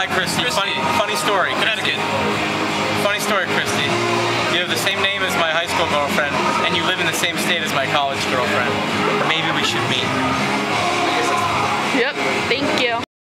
Hi, Kristy. Kristy. Funny, funny story. Connecticut. Funny story, Kristy. You have the same name as my high school girlfriend, and you live in the same state as my college girlfriend. Maybe we should meet. Yep. Thank you.